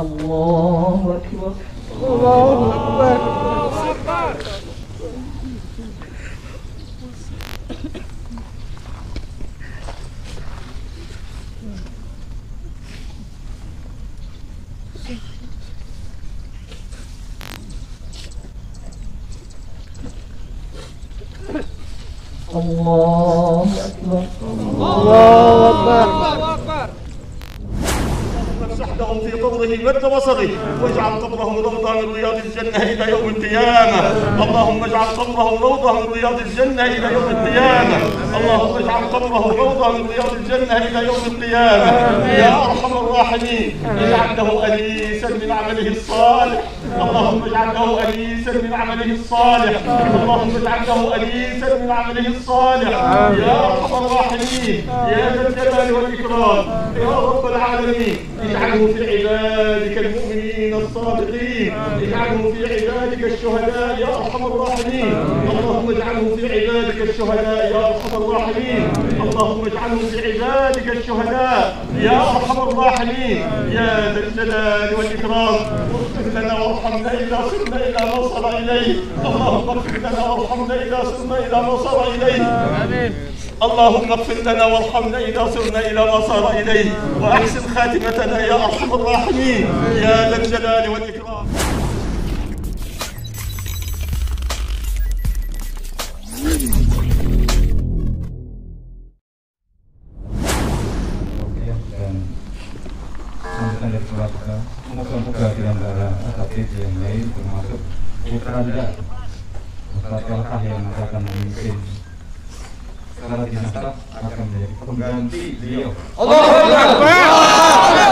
الله أكبر الله أكبر الله أكبر الله أكبر وافسح لهم في قبره مد بصره واجعل قبره روضة من رياض الجنة إلى يوم القيامة. اللهم اجعل قبره روضة من رياض الجنة إلى يوم القيامة. اللهم اجعل قبره روضة من رياض الجنة إلى يوم القيامة. يا أرحم الراحمين. اجعل له أنيسا من عمله الصالح. اللهم اجعل له أنيسا من عمله الصالح. اللهم اجعل له أنيسا من عمله الصالح يا أرحم الراحمين. يا ذا الجلال والإكرام. يا رب العالمين. اجعله في عبادك المؤمنين الصادقين. اجعله في عبادك الشهداء. يا أرحم الراحمين. اللهم اجعله في عبادك الشهداء. يا أرحم الراحمين. اللهم اجعله في عبادك الشهداء. يا أرحم الراحمين. يا ذا الجلال والإكرام. اغفر لنا وارحمنا إذا صرنا إلى ما صار إليه. اللهم اغفر لنا وارحمنا إذا صرنا إلى ما صار إليه. آمين. اللهم اغفر لنا وارحمنا إذا صرنا إلى ما صار إليه. وأحسن خاتمتنا يا أرحم الراحمين. يا ذا الجلال والإكرام. Putra Tolkah yang akan memimpin. Secara dinasab akan menjadi pengganti beliau. Berikutnya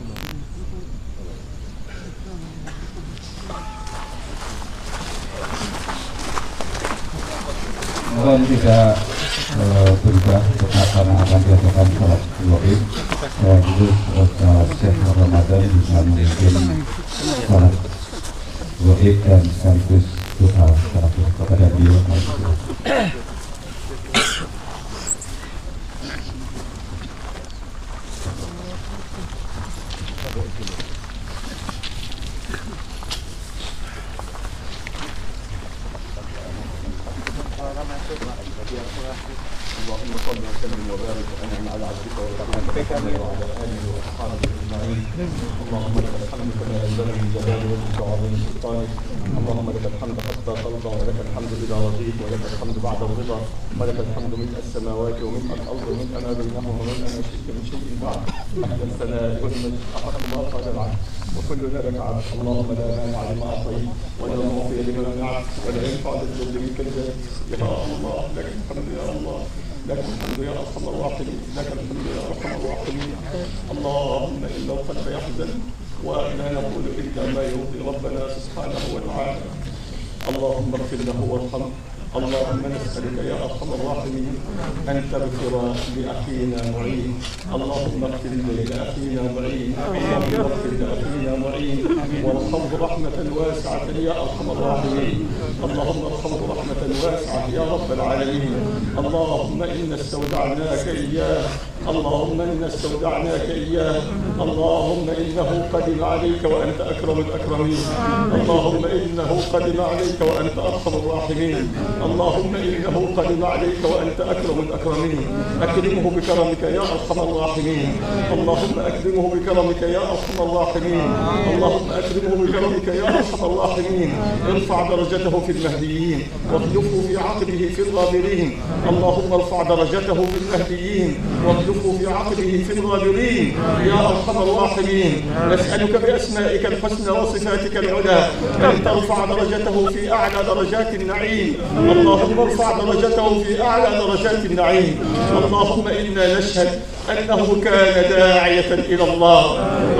Mohon tidak eh, berubah tetap karena akan diadakan sholat goib. Dulu uh, Syekh Ramadan bisa memimpin sholat goib dan sekaligus doa kepada beliau. سلطانك اللهم لك الحمد حتى ترضى ولك الحمد إذا رضيت ولك الحمد بعد الرضا ولك الحمد ملء السماوات وملء الأرض وملء ما بينهما وملء ما شئت من شيء بعد. أحلى الثناء والمجد. احق ما قال العبد. وكلنا لك عبد. اللهم لا مانع لما أعطيت ولا معطي لما منعت ولا ينفع ذا منك الجد. يا الله لك الحمد يا الله. لك الحمد يا أرحم الراحمين. لك الحمد يا أرحم الراحمين. اللهم إن القلب يحزن ولا نقول الا ما يرضي ربنا سبحانه وتعالى. اللهم اغفر له وارحمه. اللهم نسألك يا أرحم الراحمين أن تغفر لأخينا معين. اللهم اغفر لأخينا معين. اللهم اغفر لأخينا معين. وارحمه رحمة واسعة يا أرحم الراحمين. اللهم ارحمه رحمة واسعة يا رب العالمين. اللهم إنا استودعناك إياه اللهم إنا استودعناك إياه. اللهم إنه قدم عليك وأنت أكرم الأكرمين. اللهم إنه قدم عليك وأنت أرحم الراحمين. اللهم إنه قدم عليك وأنت أكرم الأكرمين. أكرمه بكرمك يا أرحم الراحمين. اللهم أكرمه بكرمك يا أرحم الراحمين. اللهم أكرمه بكرمك يا أرحم الراحمين. ارفع درجته في المهديين واخلفه في عقبه في الغابرين. اللهم ارفع درجته في المهديين واخلفه في عقبه في الغابرين. يا أرحم الراحمين. نسألك بأسمائك الحسنى وصفاتك العلى أن ترفع درجته في أعلى درجات النعيم. اللهم ارفع درجته في أعلى درجات النعيم. اللهم إنا نشهد أنه كان داعية إلى الله.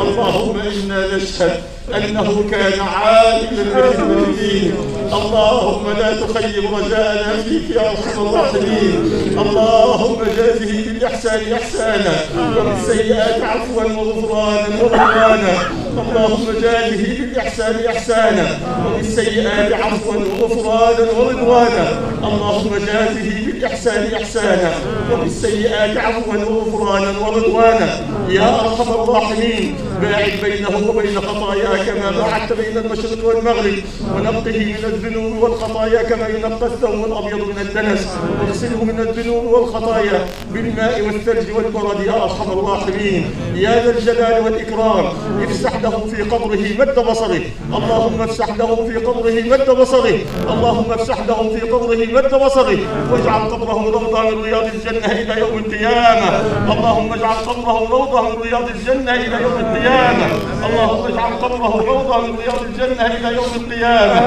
اللهم إنا نشهد أنه كان عاملا بخدمة دينك اللهم لا تخيب رجاءنا فيك يا أرحم الراحمين. اللهم جازه بالإحسان إحسانا وبالسيئات عفوا وغفرانا ورضوانا اللهم جازه بالإحسان إحسانا وبالسيئات عفوا وغفرانا ورضوانا. اللهم جازه بالإحسان إحسانا وبالسيئات عفوا وغفرانا ورضوانا. يا أرحم الراحمين. باعد بينه وبين خطاياه كما باعدت بين المشرق والمغرب. ونقه من الذنوب والخطايا كما ينقى الثوب الأبيض من الدنس. واغسله من الذنوب والخطايا بالماء والثلج والبرد. يا أرحم الراحمين. يا ذا الجلال والإكرام. افسح له في قبره مد بصره. اللهم افسح له في قبره مد بصره. اللهم افسح له في قبره مد بصره. واجعل قبره روضة من رياض الجنة إلى يوم القيامة. اللهم اجعل قبره روضة من رياض الجنة إلى يوم القيامة. اللهم اجعل قبره روضة من رياض الجنة إلى يوم القيامة.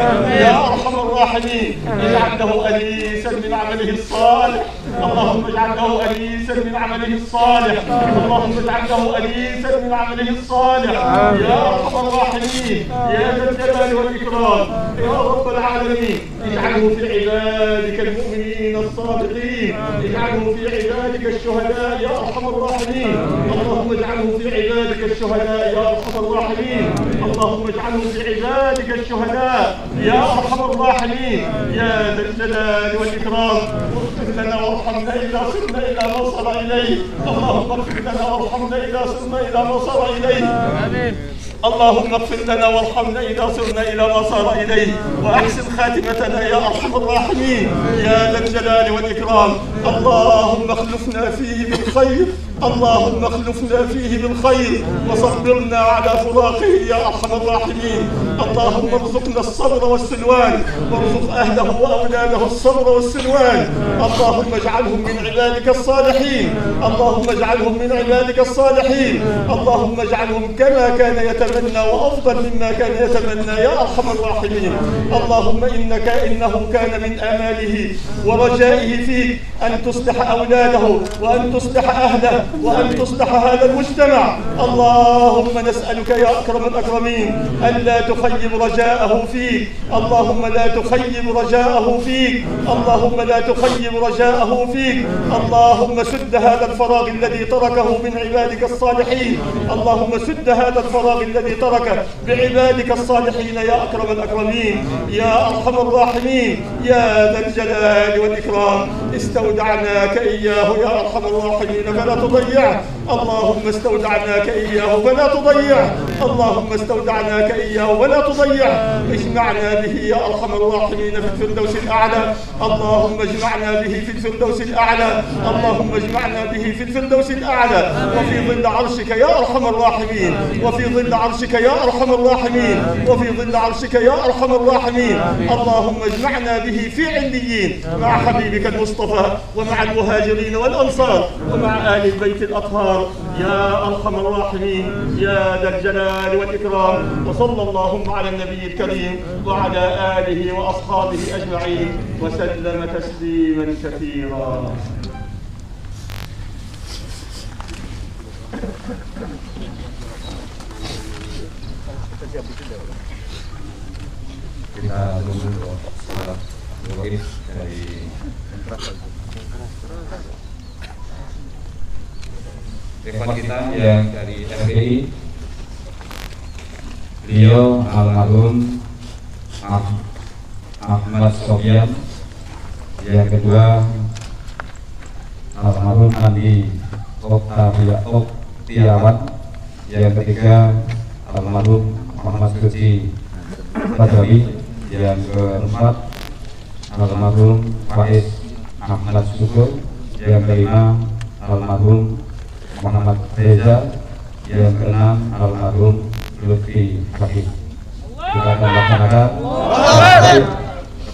يا أرحم الراحمين. اجعل له أنيسا من عمله الصالح. اللهم اجعل له أنيسا من عمله الصالح. اللهم اجعل له أنيسا من عمله الصالح. يا أرحم الراحمين. يا ذا الجلال والإكرام. يا رب العالمين. اجعله في عبادك المؤمنين الصادقين. اجعله في عبادك الشهداء. يا أرحم الراحمين. اللهم اجعله في عبادك الشهداء. يا أرحم الراحمين. اللهم اجعله في عبادك الشهداء. يا أرحم الراحمين يا ذا الجلال والإكرام. اغفر لنا وارحمنا إذا صرنا إلى ما صار إليه. اللهم اغفر لنا وارحمنا إذا صرنا إلى ما صار إليه. آمين اللهم اغفر لنا وارحمنا إذا صرنا إلى ما صار إليه. وأحسن خاتمتنا يا أرحم الراحمين يا ذا الجلال والإكرام. اللهم اخلفنا فيه بالخير اللهم اخلفنا فيه بالخير وصبرنا على فراقه يا أرحم الراحمين. اللهم ارزقنا الصبر والسلوان وارزق أهله وأولاده الصبر والسلوان اللهم اجعلهم من عبادك الصالحين. اللهم اجعلهم من عبادك الصالحين. اللهم اجعلهم كما كان يتمنى وأفضل مما كان يتمنى يا أرحم الراحمين. اللهم إنك إنه كان من آماله ورجائه فيك أن تصلح أولاده وأن تصلح أهله وأن تصلح هذا المجتمع. اللهم نسألك يا أكرم الأكرمين الا تخيب رجاءه فيك. اللهم لا تخيب رجاءه فيك. اللهم لا تخيب رجاءه فيك. اللهم سد هذا الفراغ الذي تركه من عبادك الصالحين. اللهم سد هذا الفراغ الذي تركه بعبادك الصالحين يا أكرم الأكرمين. يا أرحم الراحمين. يا ذا الجلال والإكرام. استودعناك إياه يا أرحم الراحمين. فلا but yeah, اللهم استودعناك إياه فلا تضيعه اللهم استودعناك إياه ولا تضيعه اجمعنا به يا أرحم الراحمين في الفردوس الأعلى. اللهم اجمعنا به في الفردوس الأعلى. اللهم اجمعنا به في الفردوس الأعلى. وفي ظل عرشك يا أرحم الراحمين. وفي ظل عرشك يا أرحم الراحمين. وفي ظل عرشك يا أرحم الراحمين. اللهم اجمعنا به في عليين. مع حبيبك المصطفى ومع المهاجرين والأنصار. ومع آل البيت الاطهار يا أرحم الراحمين يا ذا الجلال والإكرام وصلى اللهم على النبي الكريم وعلى آله وأصحابه أجمعين وسلم تسليما كثيرا. kita tunggu logis dari Rekan kita yang dari FPI beliau almarhum Ah- Ahmad Sofian. Yang kedua almarhum Andi Oktavia Oktiawan. Yang ketiga almarhum Muhammad Suci Badawi. Yang keempat almarhum Faiz Ahmad Syukur yang kelima almarhum Muhammad Reza yang keenam almarhum Lutfi Fakih kita akan laksanakan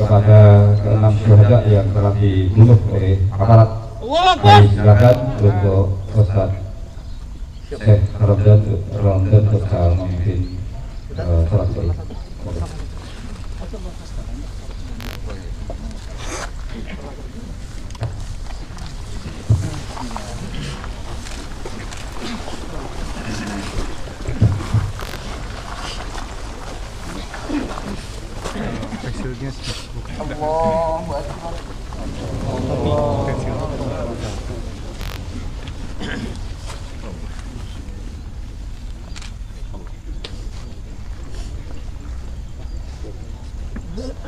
kepada keenam syuhada yang telah dibunuh oleh aparat. Kami silakan untuk Ustaz Syekh Ramdan Ramdan Tutkal memimpin eh, salat Zuhur.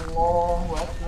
الله أكبر